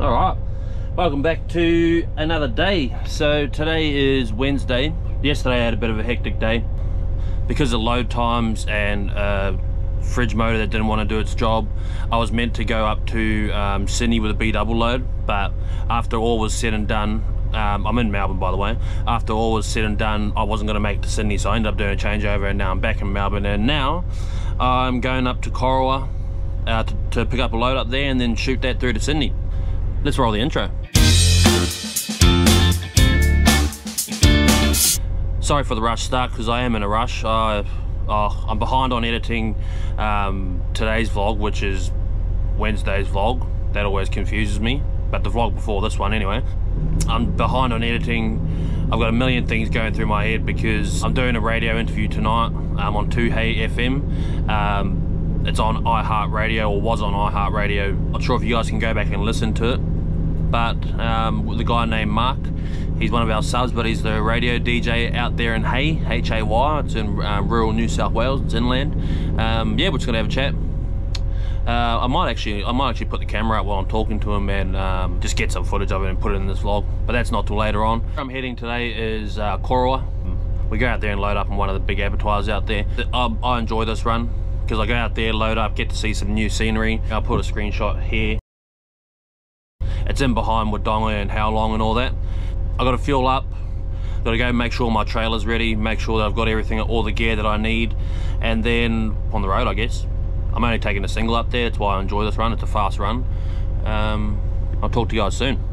All right, welcome back to another day. So today is Wednesday. Yesterday I had a bit of a hectic day because of load times and uh, fridge motor that didn't want to do its job. I was meant to go up to um, Sydney with a B double load, but after all was said and done, um, I'm in Melbourne by the way. After all was said and done, I wasn't going to make it to Sydney, so I ended up doing a changeover, and now I'm back in Melbourne. And now I'm going up to Corowa uh, to, to pick up a load up there, and then shoot that through to Sydney. Let's roll the intro. Sorry for the rush start because I am in a rush. Oh, I'm behind on editing um, today's vlog, which is Wednesday's vlog. That always confuses me, but the vlog before this one anyway. I'm behind on editing. I've got a million things going through my head because I'm doing a radio interview tonight um, on 2Hay FM. Um, it's on iHeartRadio or was on iHeartRadio. I'm Not sure if you guys can go back and listen to it but um, the guy named Mark, he's one of our subs, but he's the radio DJ out there in Hay, H-A-Y. It's in um, rural New South Wales, it's inland. Um, yeah, we're just gonna have a chat. Uh, I might actually, I might actually put the camera out while I'm talking to him and um, just get some footage of it and put it in this vlog. But that's not till later on. Where I'm heading today is uh, Corowa. We go out there and load up on one of the big abattoirs out there. I, I enjoy this run because I go out there, load up, get to see some new scenery. I'll put a screenshot here it's in behind Wodonga and how long and all that. I got to fuel up, got to go make sure my trailer's ready, make sure that I've got everything, all the gear that I need, and then on the road, I guess. I'm only taking a single up there, that's why I enjoy this run, it's a fast run. Um, I'll talk to you guys soon.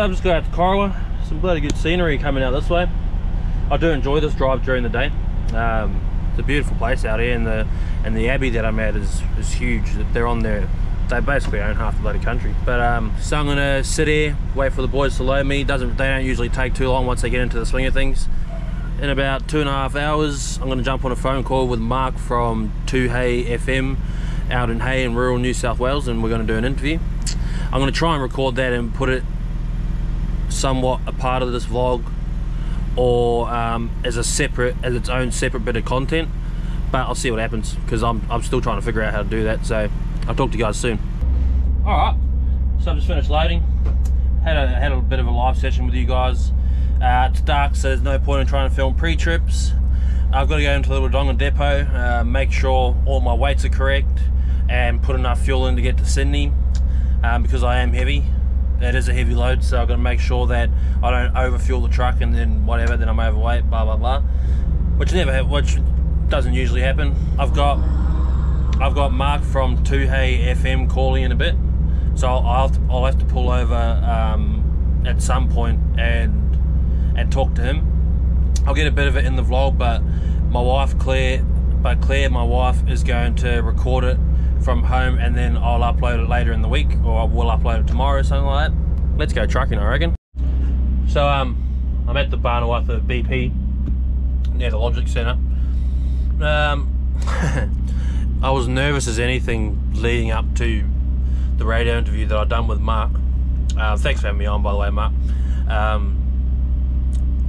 I've just got out to Corowa. Some bloody good scenery coming out this way. I do enjoy this drive during the day. Um, it's a beautiful place out here, and the and the abbey that I'm at is is huge. They're on there. They basically own half the bloody country. But um, so I'm gonna sit here, wait for the boys to load me. Doesn't they don't usually take too long once they get into the swing of things. In about two and a half hours, I'm gonna jump on a phone call with Mark from 2Hay FM out in Hay in rural New South Wales, and we're gonna do an interview. I'm gonna try and record that and put it somewhat a part of this vlog or um, as a separate as its own separate bit of content but I'll see what happens because I'm, I'm still trying to figure out how to do that so I'll talk to you guys soon. Alright so I've just finished loading. Had a, had a bit of a live session with you guys. Uh, it's dark so there's no point in trying to film pre-trips. I've got to go into the Wodonga depot uh, make sure all my weights are correct and put enough fuel in to get to Sydney um, because I am heavy it is a heavy load, so I've got to make sure that I don't overfuel the truck and then whatever, then I'm overweight, blah blah blah. Which never, which doesn't usually happen. I've got, I've got Mark from 2Hay FM calling in a bit, so I'll have to, I'll have to pull over um, at some point and and talk to him. I'll get a bit of it in the vlog, but my wife Claire, but Claire, my wife, is going to record it from home and then I'll upload it later in the week or we'll upload it tomorrow or something like that. Let's go trucking I reckon. So um, I'm at the Barnawartha BP near the Logic Centre. Um, I was nervous as anything leading up to the radio interview that I'd done with Mark. Uh, thanks for having me on by the way Mark. Um,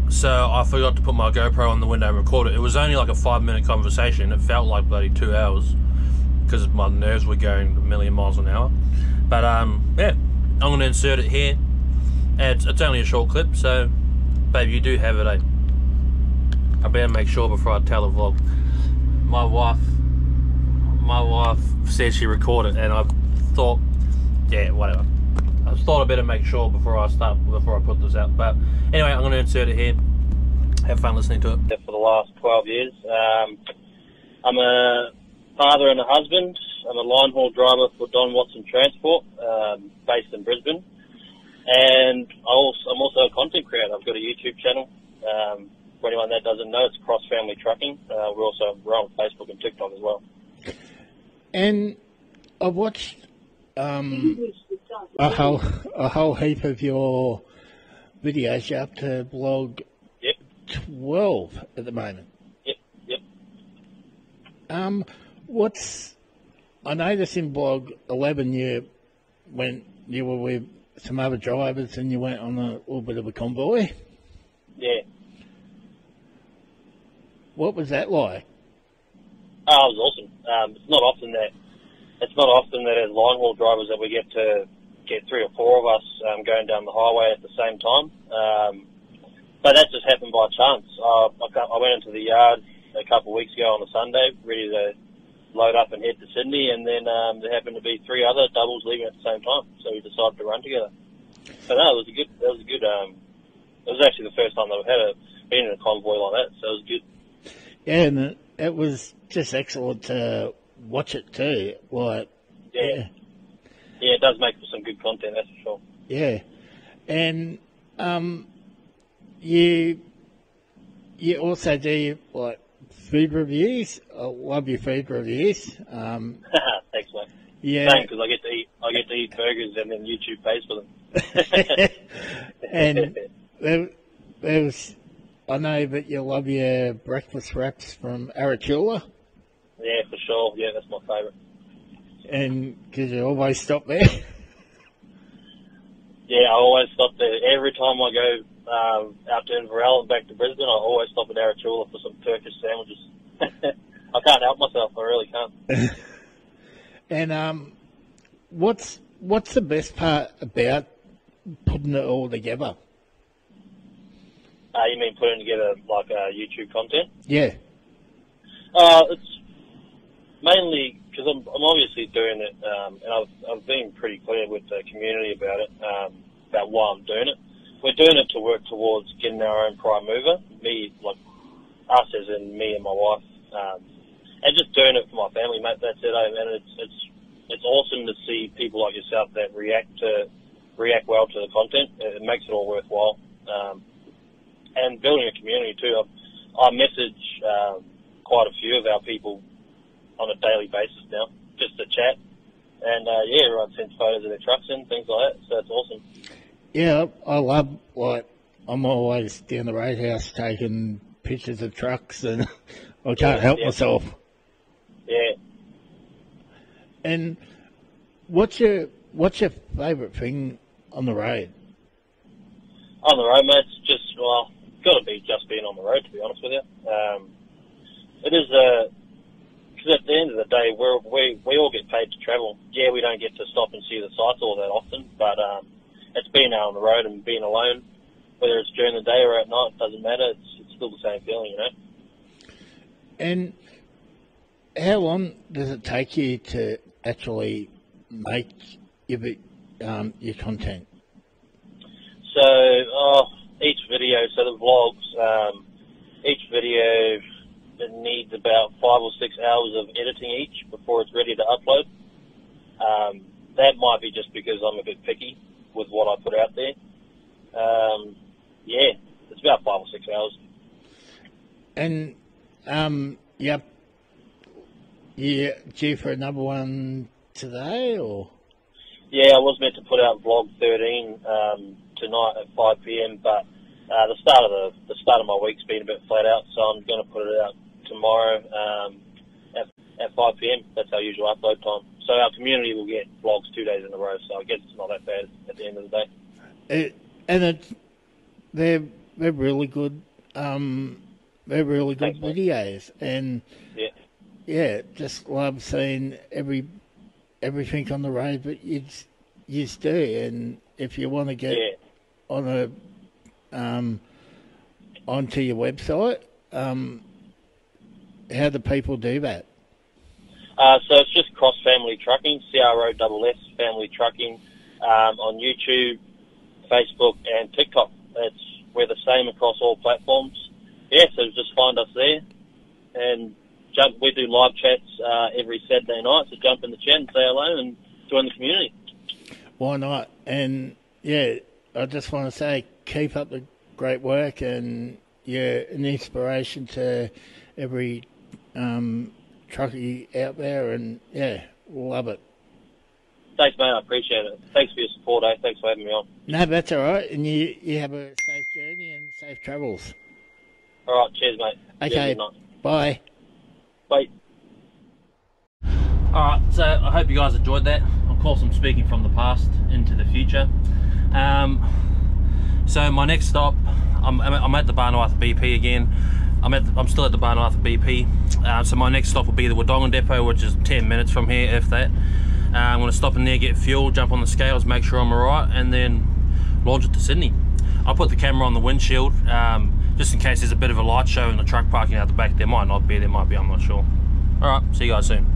so I forgot to put my GoPro on the window and record it. It was only like a five minute conversation. It felt like bloody two hours because my nerves were going a million miles an hour. But um, yeah, I'm going to insert it here. It's, it's only a short clip, so babe, you do have it. Eh? I better make sure before I tell the vlog. My wife, my wife said she recorded, and I thought, yeah, whatever. I thought I better make sure before I start, before I put this out. But anyway, I'm going to insert it here. Have fun listening to it. For the last 12 years, um, I'm a father and a husband. I'm a line haul driver for Don Watson Transport, um, based in Brisbane. And I also, I'm also a content creator. I've got a YouTube channel. Um, for anyone that doesn't know, it's Cross Family Trucking. Uh, we're also we're on Facebook and TikTok as well. And I've watched um, a whole a whole heap of your videos. You're up to blog yep. twelve at the moment. Yep. Yep. Um, what's I noticed in blog eleven you went you were with some other drivers and you went on a little bit of a convoy. Yeah. What was that like? Oh, it was awesome. Um, it's not often that it's not often that as line haul drivers that we get to get three or four of us um, going down the highway at the same time. Um, but that just happened by chance. Uh, I, I went into the yard a couple of weeks ago on a Sunday, ready to load up and head to Sydney, and then um, there happened to be three other doubles leaving at the same time, so we decided to run together. So no, it was a good. It was a good. Um, it was actually the first time that I've had a been in a convoy like that, so it was good. Yeah, and it, it was just excellent to watch it too. Like, yeah. yeah, yeah, it does make for some good content, that's for sure. Yeah, and um, you you also do like food reviews. I love your food reviews. Um, Thanks, mate. Yeah, because I get to eat I get to eat burgers and then YouTube pays for them. and there, there was, I know that you love your breakfast wraps from Aratula. Yeah, for sure. Yeah, that's my favourite. And because you always stop there. Yeah, I always stop there. Every time I go um, out to Inverell and back to Brisbane, I always stop at Aratula for some Turkish sandwiches. I can't help myself. I really can't. and um, what's what's the best part about putting it all together? Uh, you mean putting together like uh, YouTube content? Yeah. Uh, it's mainly because I'm, I'm obviously doing it, um, and I've, I've been pretty clear with the community about it, um, about why I'm doing it. We're doing it to work towards getting our own prime mover. Me, like us, as in me and my wife, um, and just doing it for my family, mate. That's it. And it's it's it's awesome to see people like yourself that react to react well to the content. It, it makes it all worthwhile. Um, and building a community too. I, I message um, quite a few of our people on a daily basis now, just to chat. And uh, yeah, everyone sends photos of their trucks and things like that. So it's awesome. Yeah, I love like I'm always down the roadhouse taking pictures of trucks, and I can't Yeah, help yeah. myself. Yeah. And what's your what's your favourite thing on the road? On the road, mate, it's just, well, got to be just being on the road, to be honest with you. Um, it is, because at the end of the day, we're, we, we all get paid to travel. Yeah, we don't get to stop and see the sights all that often, but um, it's being out on the road and being alone, whether it's during the day or at night, doesn't matter. It's, it's still the same feeling, you know? And how long does it take you to actually make your um, your content? So, oh, each video, so the vlogs, um, each video it needs about five or six hours of editing each before it's ready to upload. Um, that might be just because I'm a bit picky with what I put out there. Um, yeah, it's about five or six hours. And um, yep, you due for another one today, or Yeah, I was meant to put out vlog 13 um, tonight at 5 p.m., but uh, the start of the the start of my week's been a bit flat out, so I'm going to put it out tomorrow um, at at 5 p.m. That's our usual upload time. So our community will get vlogs two days in a row. So I guess it's not that bad at the end of the day. it, and it's they're they're really good. Um, they're really good Thanks, videos, and Yeah, yeah, just love seeing every everything on the road that you you do. And if you want to get yeah. on a um, onto your website, um, how do people do that? Uh, so it's just Cross Family Trucking, C R O double S Family Trucking, um, on YouTube, Facebook, and TikTok. It's we're the same across all platforms. Yeah, so just find us there, and jump. We do live chats uh, every Saturday night. So jump in the chat and say hello and join the community. Why not? And yeah, I just want to say, keep up the great work, and you're an inspiration to every um, truckie out there, and yeah, love it. Thanks, mate. I appreciate it. Thanks for your support, eh? Thanks for having me on. No, that's all right, and you you have a safe journey and safe travels. All right, cheers, mate. Okay. good night. Bye. Bye. Alright, so I hope you guys enjoyed that. Of course, I'm speaking from the past into the future. Um, so my next stop, I'm, I'm at- the Barnawartha BP again. I'm at the, I'm still at the Barnawartha BP. Uh, so my next stop will be the Wodonga Depot, which is 10 minutes from here, if that. Uh, I'm to stop in there, get fuel, jump on the scales, make sure I'm alright, and then launch it to Sydney. I'll put the camera on the windshield, um, just in case there's a bit of a light show in the truck parking out the back. There might not be, there might be, I'm not sure. Alright, see you guys soon.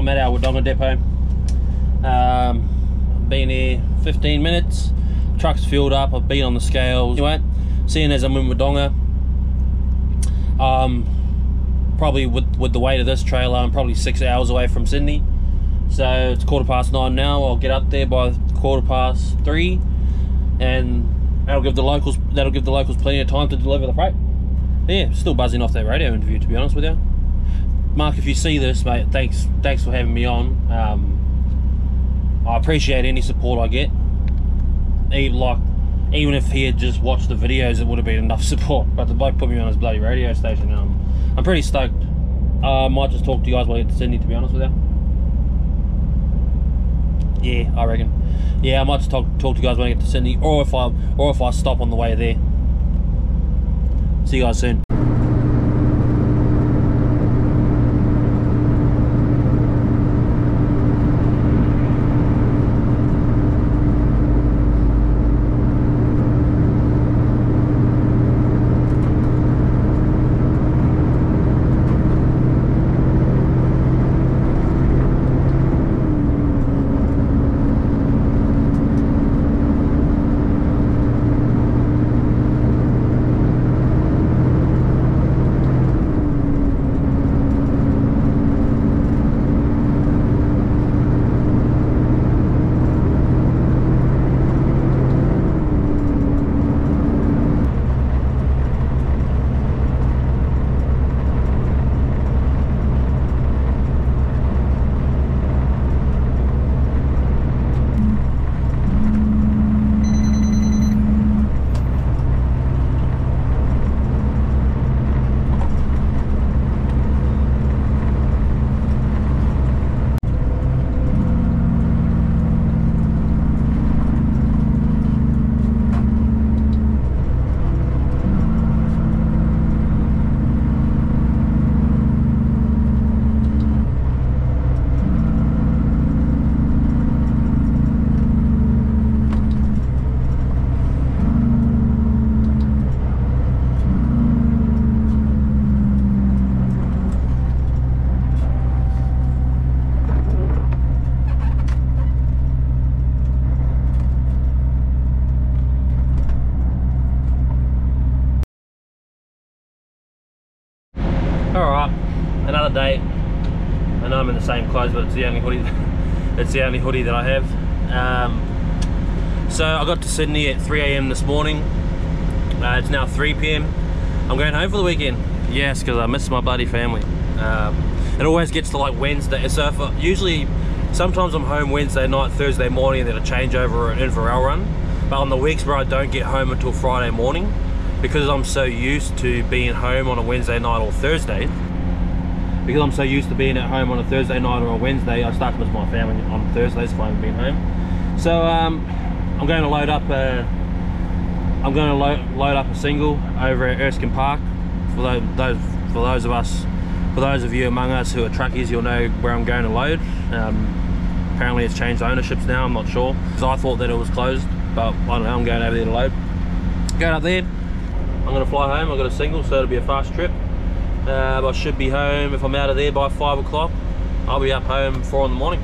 I'm at our Wodonga depot. Um, been here 15 minutes. Truck's filled up. I've been on the scales. Anyway, seeing as I'm in Wodonga, um, probably with with the weight of this trailer, I'm probably six hours away from Sydney. So it's quarter past nine now. I'll get up there by quarter past three, and that'll give the locals that'll give the locals plenty of time to deliver the freight. Yeah, still buzzing off that radio interview to be honest with you. Mark, if you see this, mate, thanks thanks for having me on. Um, I appreciate any support I get. Even like, even if he had just watched the videos, it would have been enough support. But the bloke put me on his bloody radio station, I'm, I'm pretty stoked. Uh, I might just talk to you guys while I get to Sydney, to be honest with you. Yeah, I reckon. Yeah, I might just talk talk to you guys when I get to Sydney, or if I or if I stop on the way there. See you guys soon. The only hoodie it's the only hoodie that I have. Um, so I got to Sydney at 3am this morning. Uh, it's now 3pm. I'm going home for the weekend. Yes, because I miss my bloody family. Um, it always gets to like Wednesday. So if I, usually, sometimes I'm home Wednesday night, Thursday morning, and then a changeover and an Inverell run. But on the weeks where I don't get home until Friday morning, because I'm so used to being home on a Wednesday night or Thursday, because I'm so used to being at home on a Thursday night or a Wednesday, I start to miss my family on Thursdays if I haven't been home. So um, I'm going to load up a, I'm going to load, load up a single over at Erskine Park. For those, those, for those of us, for those of you among us who are truckies, you'll know where I'm going to load. Um, apparently it's changed ownerships now, I'm not sure. Because I thought that it was closed, but I don't know, I'm going over there to load. Going up there, I'm going to fly home, I've got a single, so it'll be a fast trip. Uh, I should be home, if I'm out of there by 5 o'clock, I'll be up home 4 in the morning.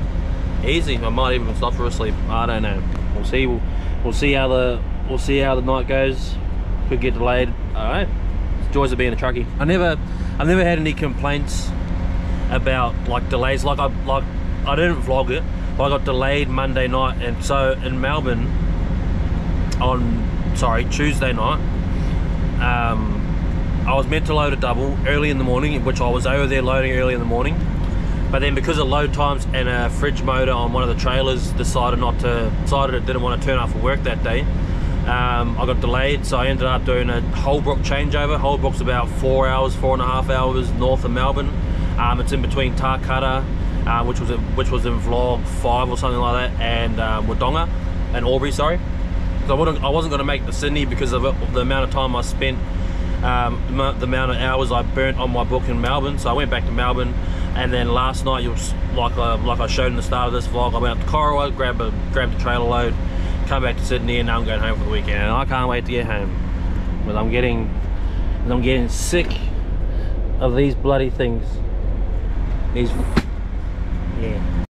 Easy, I might even stop for a sleep, I don't know. We'll see, we'll, we'll see how the we'll see how the night goes. Could get delayed, alright. Joys of being a truckie. I never, I've never had any complaints about like delays, like I, like, I didn't vlog it, but I got delayed Monday night, and so in Melbourne, on, sorry, Tuesday night, um, I was meant to load a double early in the morning, which I was over there loading early in the morning. But then because of load times and a fridge motor on one of the trailers decided not to, decided it didn't want to turn up for work that day, um, I got delayed. So I ended up doing a Holbrook changeover. Holbrook's about four hours, four and a half hours north of Melbourne. Um, it's in between Tarcutta, uh, which was a, which was in vlog five or something like that, and um, Wodonga, and Albury, sorry. So I, I wasn't going to make the Sydney because of the amount of time I spent um, the amount of hours I burnt on my book in Melbourne. So I went back to Melbourne, and then last night, you like uh, like I showed in the start of this vlog, I went out to Corowa, grabbed a grabbed a trailer load, come back to Sydney, and now I'm going home for the weekend. And I can't wait to get home, but I'm getting, I'm getting sick of these bloody things. These Yeah.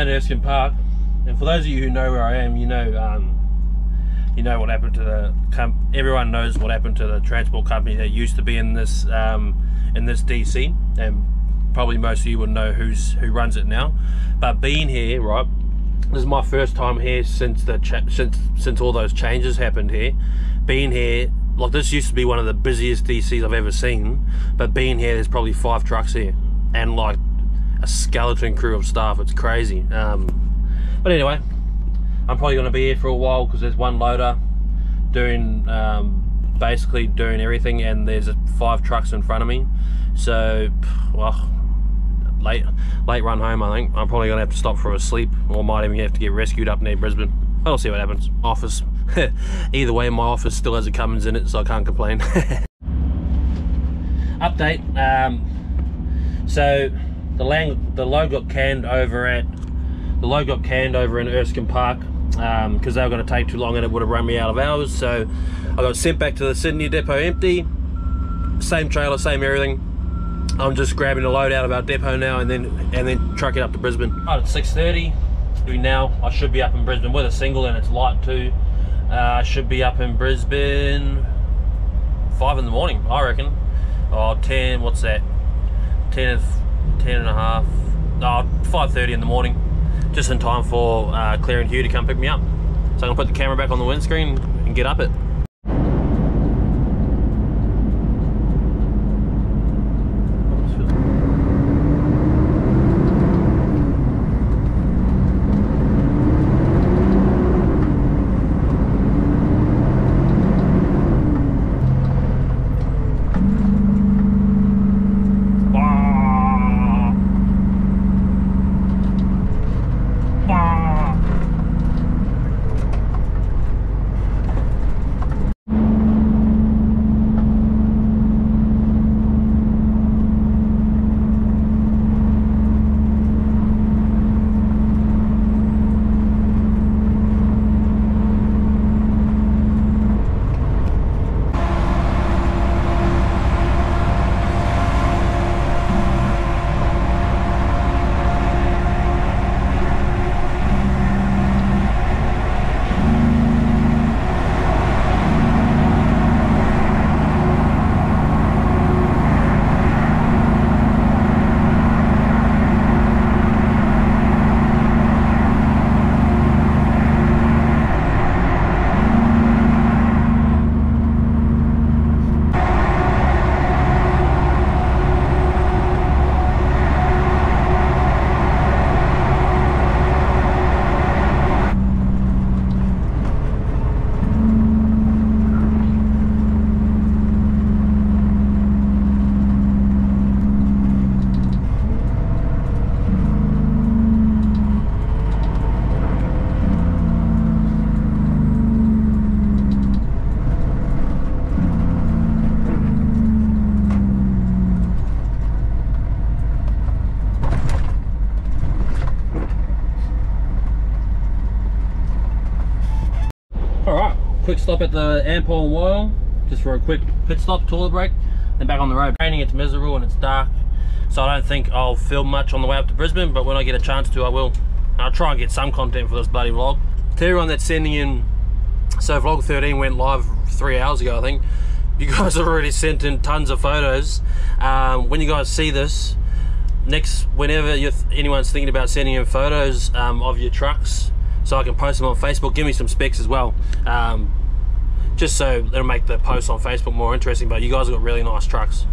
So Erskine Park, and for those of you who know where I am, you know, um, you know what happened to the. Everyone knows what happened to the transport company that used to be in this um, in this DC, and probably most of you would know who's who runs it now. But being here, right, this is my first time here since the since since all those changes happened here. Being here, like this used to be one of the busiest DCs I've ever seen, but being here, there's probably five trucks here, and like a skeleton crew of staff. It's crazy. Um, but anyway, I'm probably going to be here for a while because there's one loader doing um, basically doing everything, and there's five trucks in front of me. So, well, late late run home. I think I'm probably going to have to stop for a sleep, or might even have to get rescued up near Brisbane. I'll see what happens. Office. Either way, my office still has a Cummins in it, so I can't complain. Update. Um, so the lang- the load got canned over at the load got canned over in Erskine Park because they were going to take too long and it would have run me out of hours. So I got sent back to the Sydney depot empty. Same trailer, same everything. I'm just grabbing the load out of our depot now and then and then truck it up to Brisbane. Right, it's 6:30. Now I should be up in Brisbane with a single and it's light too. Uh, should be up in Brisbane five in the morning, I reckon. Oh, 10. What's that? 10 of 10 and a half. Oh, 5:30 in the morning, just in time for uh, Claire and Hugh to come pick me up. So I'm gonna put the camera back on the windscreen and get up it. Stop at the Ampol and just for a quick pit stop, toilet break, then back on the road. Raining, it's miserable and it's dark, so I don't think I'll film much on the way up to Brisbane, but when I get a chance to, I will. I'll try and get some content for this bloody vlog. To everyone that's sending in, so vlog 13 went live three hours ago, I think. You guys have already sent in tons of photos. Um, when you guys see this, next whenever anyone's thinking about sending in photos um, of your trucks so I can post them on Facebook give me some specs as well um, just so it'll make the post on Facebook more interesting but you guys have got really nice trucks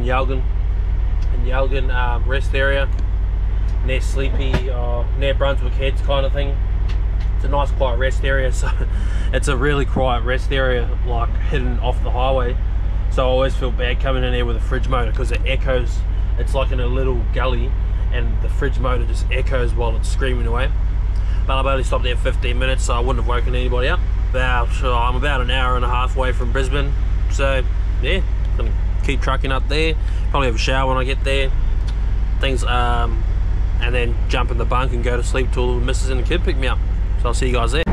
in Yelgun, in Yelgun um, rest area, near Sleepy, uh, near Brunswick Heads kind of thing. It's a nice quiet rest area, so it's a really quiet rest area, like hidden off the highway. So I always feel bad coming in here with a fridge motor because it echoes. It's like in a little gully, and the fridge motor just echoes while it's screaming away. But I've only stopped there 15 minutes, so I wouldn't have woken anybody up. About uh, I'm about an hour and a half away from Brisbane, so yeah, keep trucking up there. Probably have a shower when I get there. Things, um, and then jump in the bunk and go to sleep till the missus and the kid pick me up. So I'll see you guys there.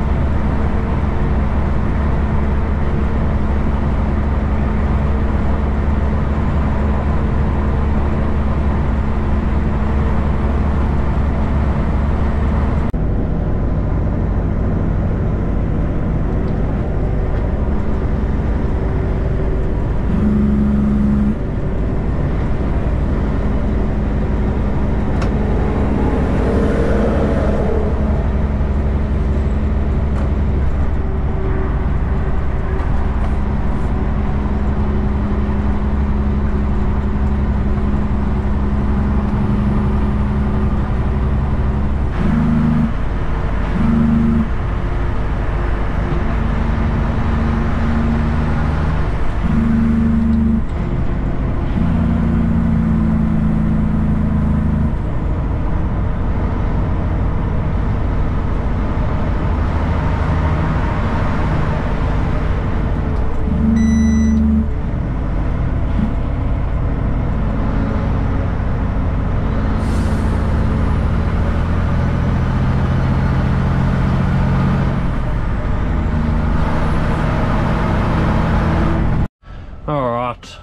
Alright,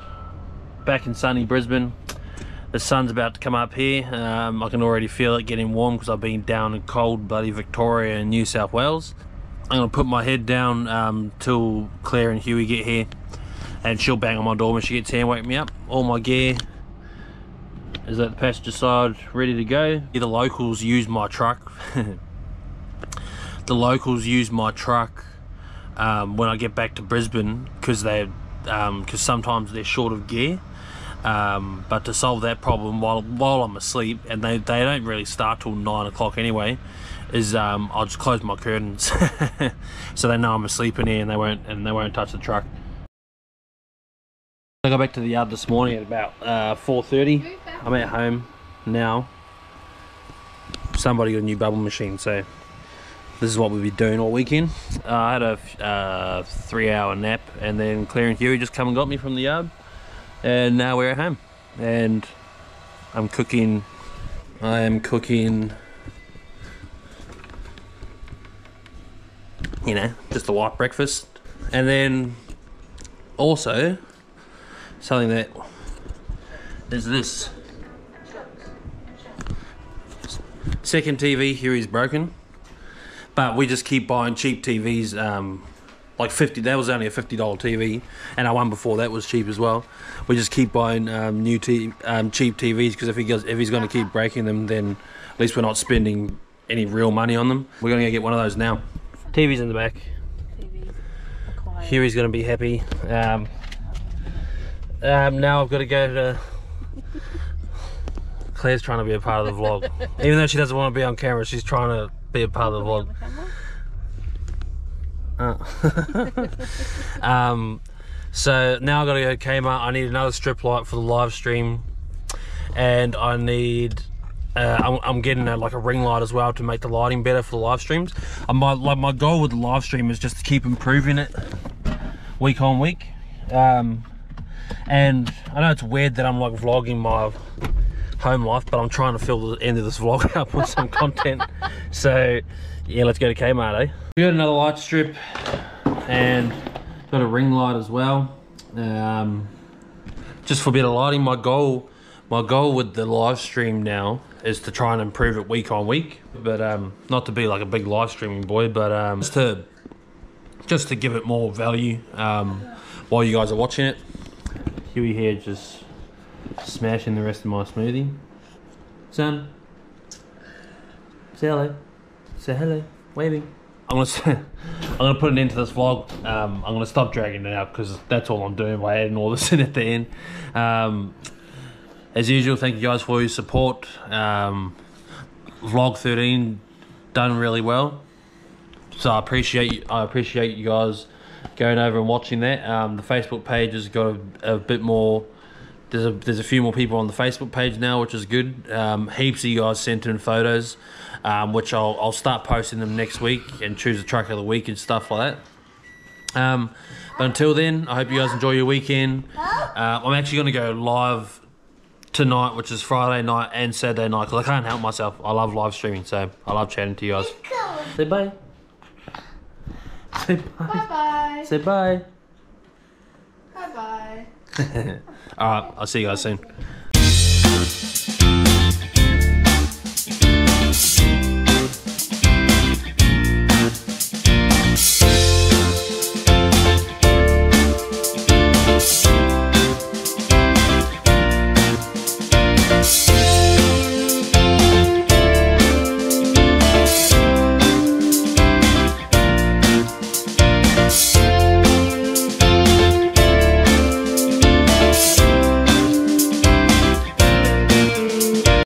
in sunny Brisbane. The sun's about to come up here. Um, I can already feel it getting warm because I've been down in cold bloody Victoria and New South Wales. I'm to put my head down um, till Claire and Huey get here and she'll bang on my door when she gets here and wake me up. All my gear is at the passenger side ready to go. The locals use my truck. the locals use my truck um, when I get back to Brisbane because they because um, sometimes they're short of gear. Um, but to solve that problem while while I'm asleep, and they, they don't really start till nine o'clock anyway, is um, I'll just close my curtains so they know I'm asleep in here and they won't and they won't touch the truck. I got back to the yard this morning at about uh, 4:30. I'm at home now. Somebody got a new bubble machine, so this is what we'll be doing all weekend. Uh, I had a uh, three hour nap and then Claire and Huey just come and got me from the yard and now we're at home and I'm cooking I am cooking you know just a light breakfast and then also something that is this second TV here is broken but we just keep buying cheap TVs. Um, like 50, that was only a $50 TV, and our one before that was cheap as well. We just keep buying um, new t- um, cheap TVs because if he goes, if he's going to keep breaking them, then at least we're not spending any real money on them. We're going to get one of those now. TV's in the back. Here he's going to be happy. Um, um, now I've got to go to. Claire's trying to be a part of the vlog, even though she doesn't want to be on camera. She's trying to be a part of the vlog. Uh. um, so now I've gotta go Kmart. I need another strip light for the live stream, and I need. Uh, I'm, I'm, getting a, like a ring light as well to make the lighting better for the live streams. And my like my goal with the live stream is just to keep improving it week on week. Um, and I know it's weird that I'm like vlogging my home life, but I'm trying to fill the end of this vlog up with some content. So yeah, let's go to Kmart, eh? We got another light strip and got a ring light as well. Um, just for a bit of lighting, my goal, my goal with the live stream now is to try and improve it week on week. But um, not to be like a big live streaming boy, but um, just to just to give it more value um, while you guys are watching it. Huey here just smashing the rest of my smoothie. Son, say hello. Say hello. Waving. I'm gonna I'm gonna put an end to this vlog. Um, I'm gonna stop dragging it out because that's all I'm doing by adding all this in at the end. Um, as usual, thank you guys for your support. Um, vlog 13 done really well. So I appreciate I appreciate you guys going over and watching that. Um, the Facebook page has got a, a bit more. There's a there's a few more people on the Facebook page now, which is good. Um, heaps of you guys sent in photos, um, which I'll I'll start posting them next week and choose a truck of the week and stuff like that. Um, but until then, I hope you guys enjoy your weekend. Uh, I'm actually going to go live tonight, which is Friday night and Saturday night, because I can't help myself. I love live streaming, so I love chatting to you guys. Say bye. Say bye. Bye bye. Say bye. Bye bye. All right, I'll see you guys soon.